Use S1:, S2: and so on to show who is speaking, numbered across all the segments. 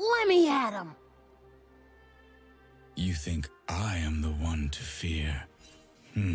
S1: Let me at him!
S2: You think I am the one to fear? Hmm.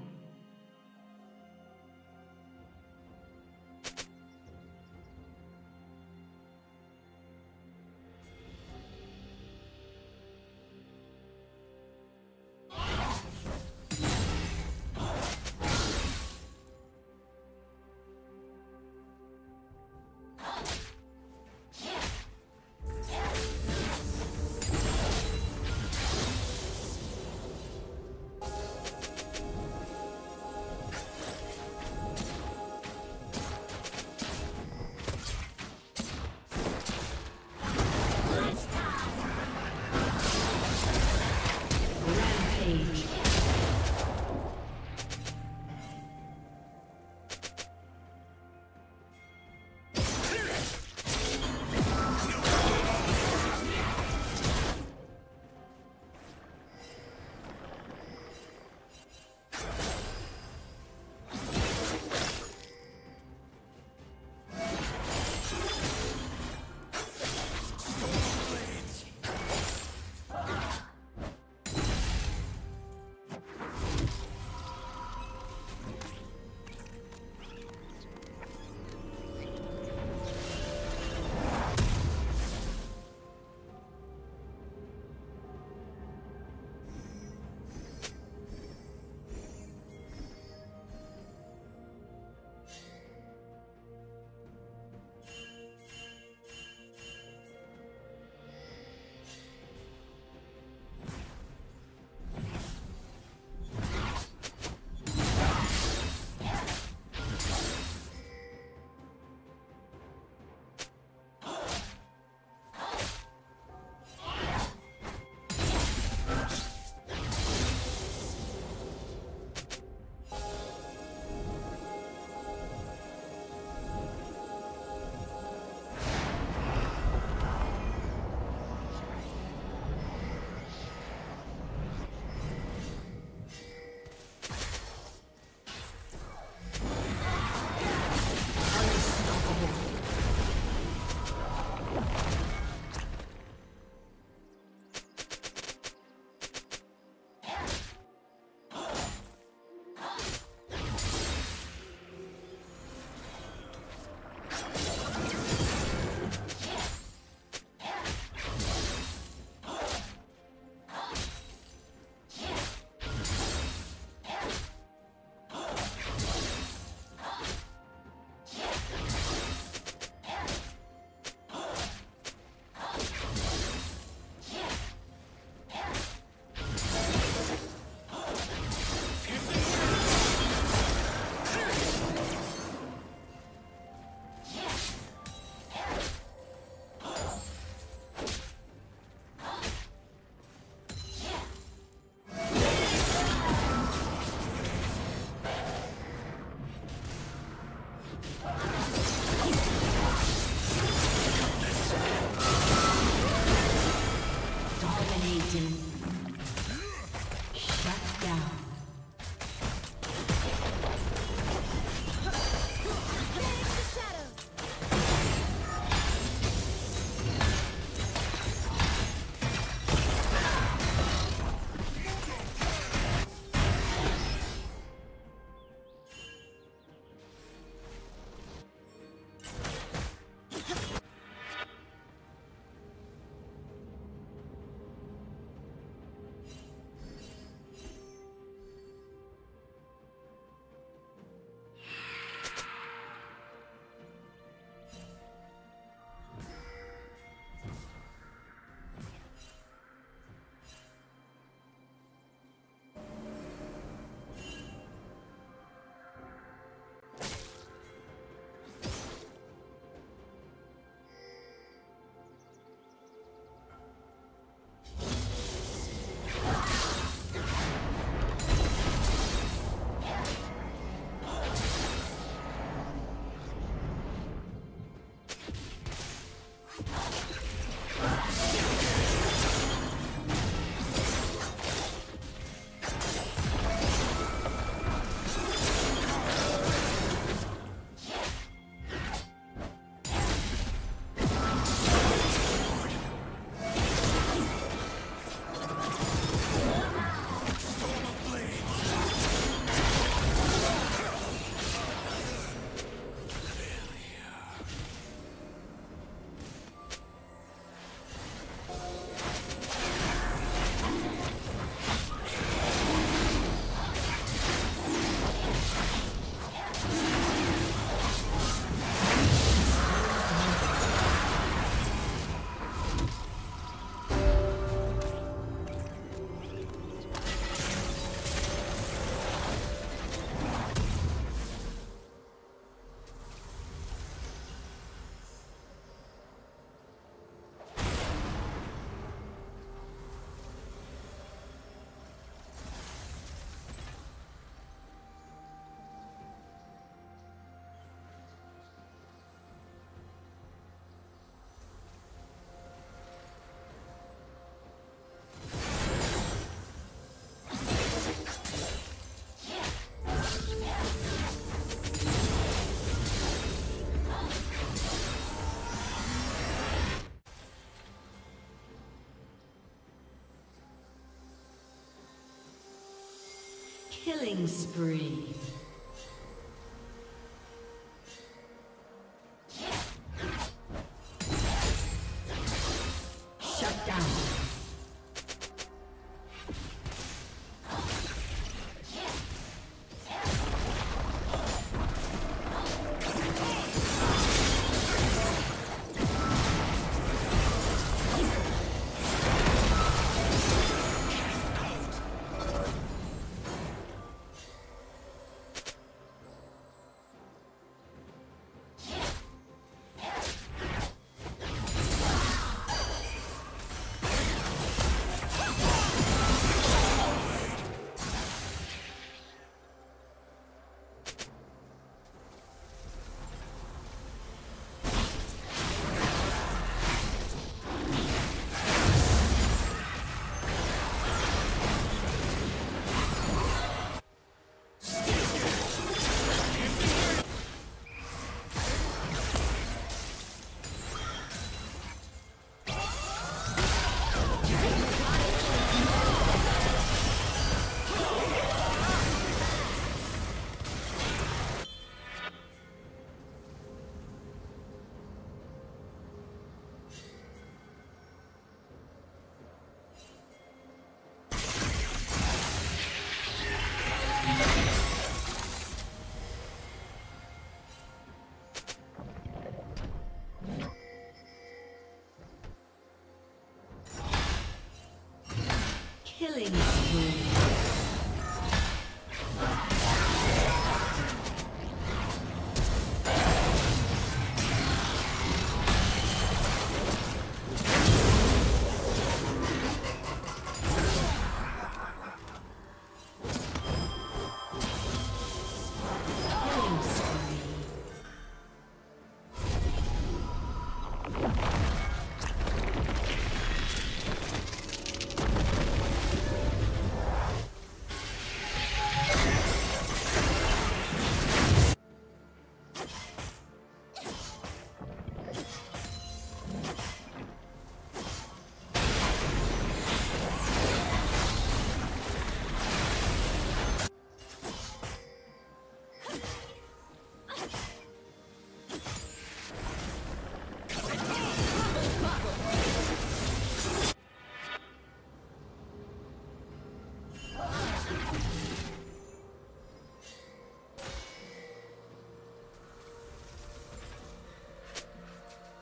S3: Killing spree. Killing spree.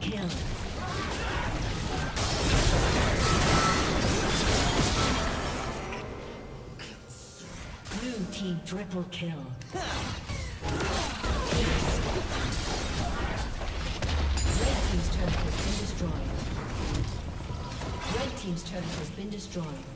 S3: kill. Blue team triple kill. Red team's turret has been destroyed. Red team's turret has been destroyed.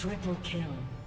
S3: Triple kill.